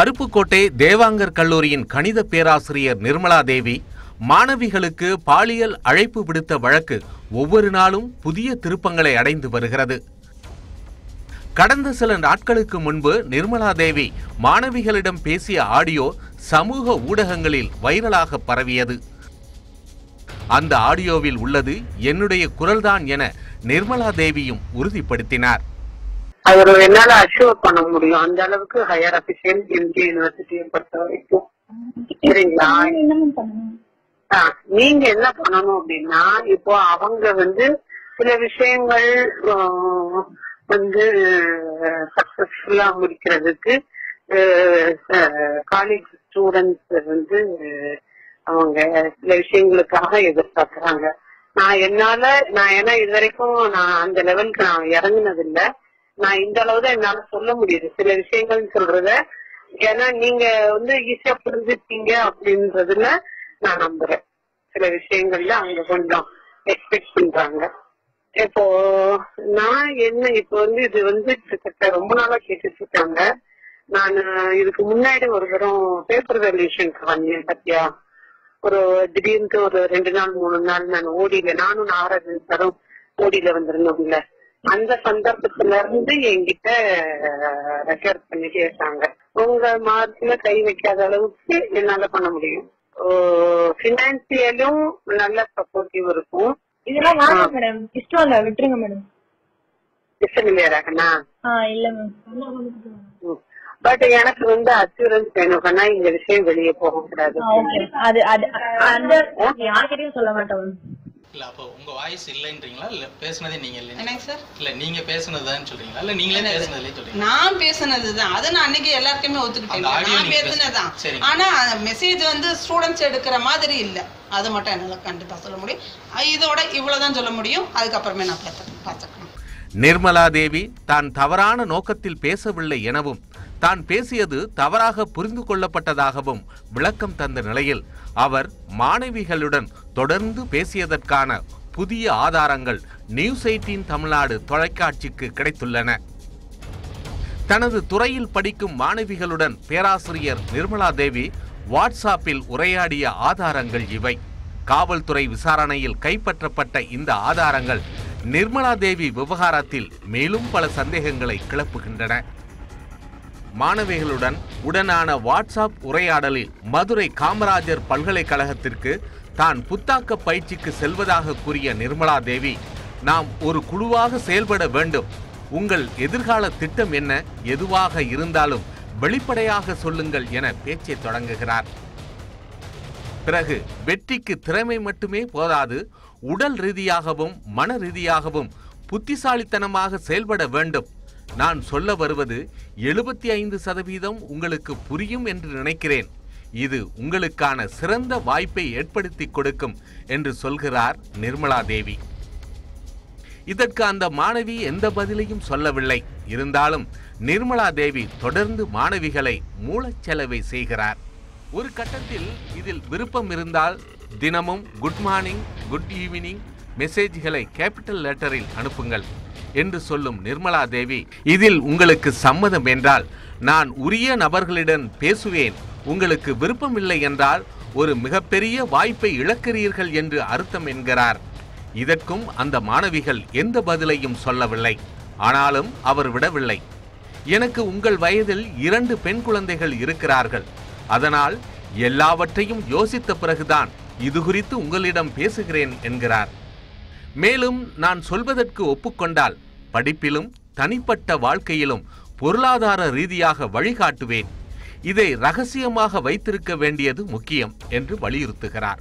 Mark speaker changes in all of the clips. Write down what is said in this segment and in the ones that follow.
Speaker 1: அருப்புக்கோட்டை தேவாங்கர் கல்லூரியின் கணித பேராசிரியர் நிர்மலா தேவி மாணவிகளுக்கு பாலியல் அழைப்பு விடுத்த வழக்கு ஒவ்வொரு நாளும் புதிய திருப்பங்களை அடைந்து வருகிறது கடந்த சில நாட்களுக்கு முன்பு நிர்மலா தேவி மாணவிகளிடம் பேசிய ஆடியோ சமூக ஊடகங்களில் வைரலாக பரவியது அந்த ஆடியோவில் உள்ளது என்னுடைய குரல்தான் என நிர்மலா தேவியும் உறுதிப்படுத்தினார்
Speaker 2: அவர் என்னால அச்சீவ் பண்ண முடியும் அந்த அளவுக்கு ஹையர் அபிஷியல் எம்ஜி யூனிவர்சிட்டியை பொறுத்த வரைக்கும் சரிங்களா நீங்க என்ன பண்ணணும் அப்படின்னா இப்போ அவங்க வந்து சில விஷயங்கள் வந்து சக்சஸ்ஃபுல்லா முடிக்கிறதுக்கு காலேஜ் ஸ்டூடெண்ட்ஸ் வந்து அவங்க சில விஷயங்களுக்காக எதிர்பார்க்கறாங்க நான் என்னால நான் ஏன்னா இது வரைக்கும் நான் அந்த லெவலுக்கு நான் இறங்குனது இல்லை நான் இந்த அளவுதான் என்னால சொல்ல முடியுது சில விஷயங்கள் சொல்றத ஏன்னா நீங்க வந்து ஈஸியா புரிஞ்சிருக்கீங்க அப்படின்றதுல நான் நம்புறேன் சில விஷயங்கள்ல அவங்க கொஞ்சம் எக்ஸ்பெக்ட் பண்றாங்க இப்போ நான் என்ன இப்போ வந்து இது வந்து கிட்டத்தட்ட ரொம்ப நாளா கேட்டுட்டு இருக்காங்க நான் இதுக்கு முன்னாடி ஒரு தரம் பேப்பர் வேல்யூஷனுக்கு வந்தேன் பத்தியா ஒரு திடீர்னு ஒரு ரெண்டு நாள் மூணு நாள் நான் ஓடியில நானும் ஆறாவது தரம் ஓடியில வந்திருந்தோம்ல அந்த சந்தர்ப்பத்துல இருந்து என்கிட்ட ரெக்கார்ட் பண்ணி கேட்டாங்க உங்க மார்க்ல கை வைக்காத அளவுக்கு என்னால பண்ண முடியும் பினான்சியலும் நல்ல சப்போர்ட்டிவ் இருக்கும் இதெல்லாம் மேடம் இஷ்டம் இல்ல விட்டுருங்க மேடம் இஷ்டம் இல்லையா இல்ல மேம் பட் எனக்கு வந்து அச்சூரன்ஸ் வேணும்னா இந்த விஷயம் வெளியே போக கூடாது சொல்ல மாட்டோம்
Speaker 1: இல்ல அப்போ உங்க வாய்ஸ் இல்லைன்றீங்களா இல்ல பேசுனதே நீங்க இல்ல என்னங்க சார் இல்ல நீங்க பேசுனதுதான் சொல்றீங்களா இல்ல நீங்களே பேசுனதுல சொல்றீங்க
Speaker 2: நான் பேசுனதுதான் அதை நான் அன்னைக்கு எல்லாருக்குமே ஒத்துக்கிட்டேன் நான் பேசுனதுதான் ஆனா மெசேஜ் வந்து ஸ்டூடெண்ட்ஸ் எடுக்கிற மாதிரி இல்ல அது மட்டும் என்னால கண்டிப்பா சொல்ல முடியும் இதோட இவ்வளவுதான் சொல்ல முடியும் அதுக்கப்புறமே நான் பார்த்துக்கணும்
Speaker 1: நிர்மலா தேவி தான் தவறான நோக்கத்தில் பேசவில்லை எனவும் தான் பேசியது தவறாக புரிந்து கொள்ளப்பட்டதாகவும் விளக்கம் தந்த நிலையில் அவர் மாணவிகளுடன் தொடர்ந்து பேசியதற்கான புதிய ஆதாரங்கள் நியூஸ் எயிட்டீன் தமிழ்நாடு தொலைக்காட்சிக்கு கிடைத்துள்ளன தனது துறையில் படிக்கும் மாணவிகளுடன் பேராசிரியர் நிர்மலா தேவி வாட்ஸ்அப்பில் உரையாடிய ஆதாரங்கள் இவை காவல்துறை விசாரணையில் கைப்பற்றப்பட்ட இந்த ஆதாரங்கள் நிர்மலா தேவி விவகாரத்தில் மேலும் பல சந்தேகங்களை கிளப்புகின்றன மாணவிகளுடன் உடனான வாட்ஸ்அப் உரையாடலில் மதுரை காமராஜர் பல்கலைக்கழகத்திற்கு தான் புத்தாக்க பயிற்சிக்கு செல்வதாக கூறிய நிர்மலா தேவி நாம் ஒரு குழுவாக செயல்பட வேண்டும் உங்கள் எதிர்கால திட்டம் என்ன எதுவாக இருந்தாலும் வெளிப்படையாக சொல்லுங்கள் என பேச்சை தொடங்குகிறார் பிறகு வெற்றிக்கு திறமை மட்டுமே போதாது உடல் ரீதியாகவும் மன ரீதியாகவும் புத்திசாலித்தனமாக செயல்பட வேண்டும் நான் சொல்ல வருவது எழுபத்தி ஐந்து சதவீதம் உங்களுக்கு புரியும் என்று நினைக்கிறேன் இது உங்களுக்கான சிறந்த வாய்ப்பை ஏற்படுத்தி கொடுக்கும் என்று சொல்கிறார் நிர்மலா தேவி இதற்கு அந்த மாணவி எந்த பதிலையும் சொல்லவில்லை இருந்தாலும் நிர்மலா தேவி தொடர்ந்து மாணவிகளை மூலச்செலவை செய்கிறார் ஒரு கட்டத்தில் இதில் விருப்பம் இருந்தால் தினமும் குட் மார்னிங் குட் ஈவினிங் மெசேஜ்களை கேபிட்டல் லெட்டரில் அனுப்புங்கள் என்று சொல்லும் நிர்மலா தேவி இதில் உங்களுக்கு சம்மதம் என்றால் நான் உரிய நபர்களிடம் பேசுவேன் உங்களுக்கு விருப்பமில்லை என்றால் ஒரு மிகப்பெரிய வாய்ப்பை இழக்கிறீர்கள் என்று அர்த்தம் என்கிறார் இதற்கும் அந்த மாணவிகள் எந்த பதிலையும் சொல்லவில்லை ஆனாலும் அவர் விடவில்லை எனக்கு உங்கள் வயதில் இரண்டு பெண் குழந்தைகள் இருக்கிறார்கள் அதனால் எல்லாவற்றையும் யோசித்த பிறகுதான் இது குறித்து உங்களிடம் பேசுகிறேன் என்கிறார் மேலும் நான் சொல்வதற்கு ஒப்புக்கொண்டால் படிப்பிலும் தனிப்பட்ட வாழ்க்கையிலும் பொருளாதார ரீதியாக வழிகாட்டுவேன் இதை ரகசியமாக வைத்திருக்க வேண்டியது முக்கியம் என்று வலியுறுத்துகிறார்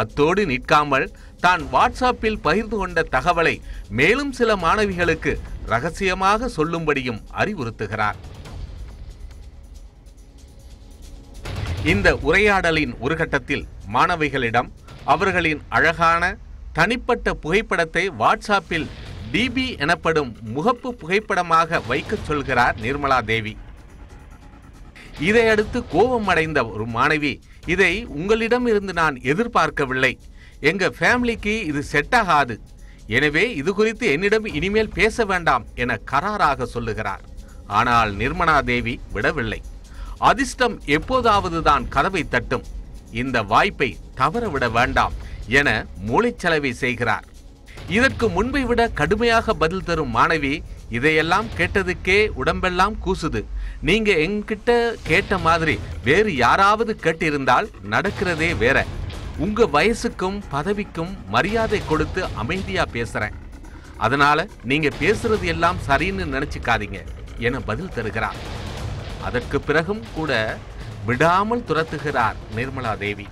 Speaker 1: அத்தோடு நிற்காமல் தான் வாட்ஸ்அப்பில் பகிர்ந்து கொண்ட தகவலை மேலும் சில மாணவிகளுக்கு ரகசியமாக சொல்லும்படியும் அறிவுறுத்துகிறார் இந்த உரையாடலின் ஒரு கட்டத்தில் மாணவிகளிடம் அவர்களின் அழகான தனிப்பட்ட புகைப்படத்தை வாட்ஸ்ஆப்பில் டிபி எனப்படும் முகப்பு புகைப்படமாக வைக்க சொல்கிறார் நிர்மலா தேவி இதையடுத்து கோபமடைந்த ஒரு மாணவி இதை உங்களிடம் இருந்து நான் எதிர்பார்க்கவில்லை எங்க ஃபேமிலிக்கு இது செட் ஆகாது எனவே இது குறித்து என்னிடம் இனிமேல் பேச வேண்டாம் என கராராக சொல்லுகிறார் ஆனால் நிர்மலா தேவி விடவில்லை அதிர்ஷ்டம் எப்போதாவது தான் கதவை தட்டும் இந்த வாய்ப்பை தவறவிட வேண்டாம் என மூளைச்சலவை செய்கிறார் இதற்கு முன்பை விட கடுமையாக பதில் தரும் மாணவி இதையெல்லாம் கேட்டதுக்கே உடம்பெல்லாம் கூசுது நீங்க என்கிட்ட கேட்ட மாதிரி வேறு யாராவது கேட்டிருந்தால் நடக்கிறதே வேற உங்க வயசுக்கும் பதவிக்கும் மரியாதை கொடுத்து அமைதியா பேசுறேன் அதனால நீங்க பேசுறது எல்லாம் சரின்னு நினைச்சுக்காதீங்க என பதில் தருகிறார் அதற்கு பிறகும் கூட விடாமல் துரத்துகிறார் நிர்மலா தேவி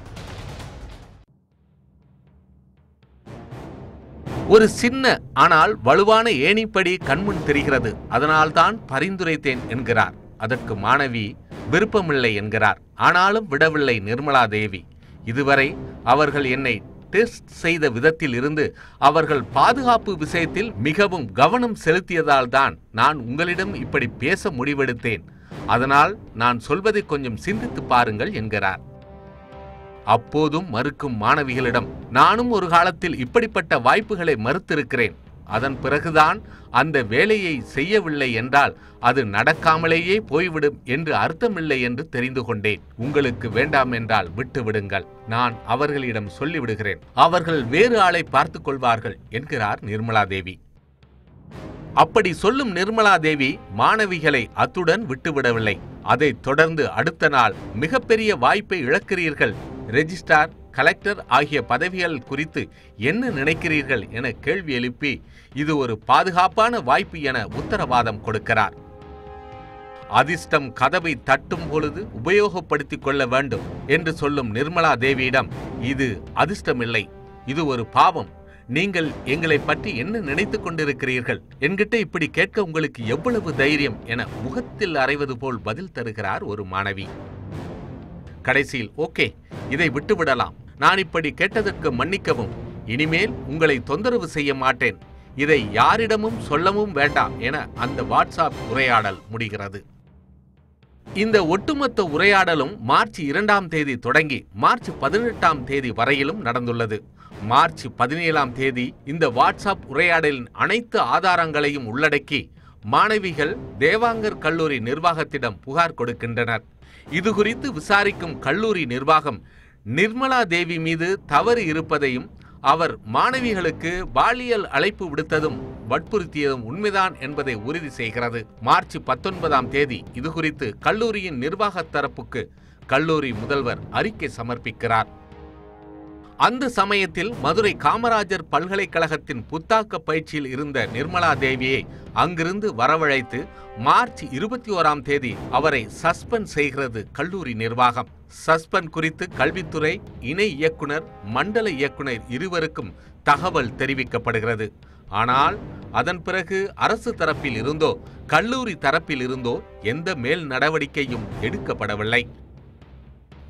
Speaker 1: ஒரு சின்ன ஆனால் வலுவான ஏணிப்படி கண்முன் தெரிகிறது அதனால்தான் பரிந்துரைத்தேன் என்கிறார் அதற்கு மாணவி விருப்பமில்லை என்கிறார் ஆனாலும் விடவில்லை நிர்மலா தேவி இதுவரை அவர்கள் என்னை டெஸ்ட் செய்த விதத்தில் இருந்து அவர்கள் பாதுகாப்பு விஷயத்தில் மிகவும் கவனம் செலுத்தியதால் தான் நான் உங்களிடம் இப்படி பேச முடிவெடுத்தேன் அதனால் நான் சொல்வதை கொஞ்சம் சிந்தித்து பாருங்கள் என்கிறார் அப்போதும் மறுக்கும் மாணவிகளிடம் நானும் ஒரு காலத்தில் இப்படிப்பட்ட வாய்ப்புகளை மறுத்திருக்கிறேன் அதன் பிறகுதான் அந்த வேலையை செய்யவில்லை என்றால் அது நடக்காமலேயே போய்விடும் என்று அர்த்தமில்லை என்று தெரிந்து கொண்டேன் உங்களுக்கு வேண்டாம் என்றால் விடுங்கள் நான் அவர்களிடம் சொல்லிவிடுகிறேன் அவர்கள் வேறு ஆளை பார்த்து கொள்வார்கள் என்கிறார் நிர்மலா தேவி அப்படி சொல்லும் நிர்மலா தேவி மாணவிகளை அத்துடன் விட்டுவிடவில்லை அதை தொடர்ந்து அடுத்த நாள் மிகப்பெரிய வாய்ப்பை இழக்கிறீர்கள் ரெஜிஸ்டார் கலெக்டர் ஆகிய பதவிகள் குறித்து என்ன நினைக்கிறீர்கள் என கேள்வி எழுப்பி இது ஒரு பாதுகாப்பான வாய்ப்பு என உத்தரவாதம் கொடுக்கிறார் அதிர்ஷ்டம் கதவை தட்டும் பொழுது உபயோகப்படுத்திக் கொள்ள வேண்டும் என்று சொல்லும் நிர்மலா தேவியிடம் இது அதிர்ஷ்டமில்லை இது ஒரு பாவம் நீங்கள் எங்களை பற்றி என்ன நினைத்துக் கொண்டிருக்கிறீர்கள் என்கிட்ட இப்படி கேட்க உங்களுக்கு எவ்வளவு தைரியம் என முகத்தில் அறைவது போல் பதில் தருகிறார் ஒரு மாணவி கடைசியில் ஓகே இதை விட்டுவிடலாம் நான் இப்படி கேட்டதற்கு மன்னிக்கவும் இனிமேல் உங்களை தொந்தரவு செய்ய மாட்டேன் இதை யாரிடமும் சொல்லவும் வேண்டாம் என அந்த வாட்ஸ்அப் உரையாடல் முடிகிறது இந்த ஒட்டுமொத்த உரையாடலும் மார்ச் இரண்டாம் தேதி தொடங்கி மார்ச் பதினெட்டாம் தேதி வரையிலும் நடந்துள்ளது மார்ச் பதினேழாம் தேதி இந்த வாட்ஸ்அப் உரையாடலின் அனைத்து ஆதாரங்களையும் உள்ளடக்கி மாணவிகள் தேவாங்கர் கல்லூரி நிர்வாகத்திடம் புகார் கொடுக்கின்றனர் இது குறித்து விசாரிக்கும் கல்லூரி நிர்வாகம் நிர்மலா தேவி மீது தவறு இருப்பதையும் அவர் மாணவிகளுக்கு பாலியல் அழைப்பு விடுத்ததும் வற்புறுத்தியதும் உண்மைதான் என்பதை உறுதி செய்கிறது மார்ச் பத்தொன்பதாம் தேதி இது குறித்து கல்லூரியின் நிர்வாக தரப்புக்கு கல்லூரி முதல்வர் அறிக்கை சமர்ப்பிக்கிறார் அந்த சமயத்தில் மதுரை காமராஜர் பல்கலைக்கழகத்தின் புத்தாக்க பயிற்சியில் இருந்த நிர்மலா தேவியை அங்கிருந்து வரவழைத்து மார்ச் இருபத்தி ஓராம் தேதி அவரை சஸ்பெண்ட் செய்கிறது கல்லூரி நிர்வாகம் சஸ்பெண்ட் குறித்து கல்வித்துறை இணை இயக்குனர் மண்டல இயக்குனர் இருவருக்கும் தகவல் தெரிவிக்கப்படுகிறது ஆனால் அதன் பிறகு அரசு தரப்பில் இருந்தோ கல்லூரி தரப்பில் இருந்தோ எந்த மேல் நடவடிக்கையும் எடுக்கப்படவில்லை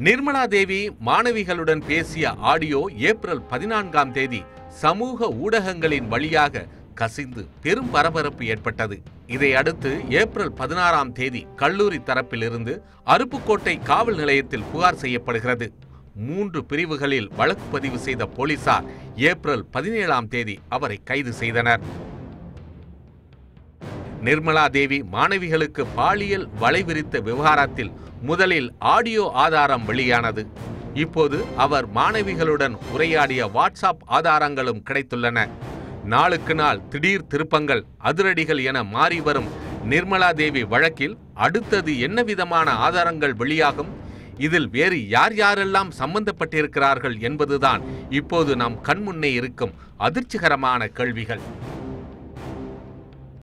Speaker 1: நிர்மலா தேவி மாணவிகளுடன் பேசிய ஆடியோ ஏப்ரல் பதினான்காம் தேதி சமூக ஊடகங்களின் வழியாக கசிந்து பெரும் பரபரப்பு ஏற்பட்டது இதையடுத்து ஏப்ரல் பதினாறாம் தேதி கல்லூரி தரப்பிலிருந்து அருப்புக்கோட்டை காவல் நிலையத்தில் புகார் செய்யப்படுகிறது மூன்று பிரிவுகளில் வழக்கு பதிவு செய்த போலீசார் ஏப்ரல் பதினேழாம் தேதி அவரை கைது செய்தனர் நிர்மலா தேவி மாணவிகளுக்கு பாலியல் வலைவிரித்த விவகாரத்தில் முதலில் ஆடியோ ஆதாரம் வெளியானது இப்போது அவர் மாணவிகளுடன் உரையாடிய வாட்ஸ்அப் ஆதாரங்களும் கிடைத்துள்ளன நாளுக்கு நாள் திடீர் திருப்பங்கள் அதிரடிகள் என மாறி வரும் நிர்மலா தேவி வழக்கில் அடுத்தது என்ன விதமான ஆதாரங்கள் வெளியாகும் இதில் வேறு யார் யாரெல்லாம் சம்பந்தப்பட்டிருக்கிறார்கள் என்பதுதான் இப்போது நாம் கண்முன்னே இருக்கும் அதிர்ச்சிகரமான கேள்விகள்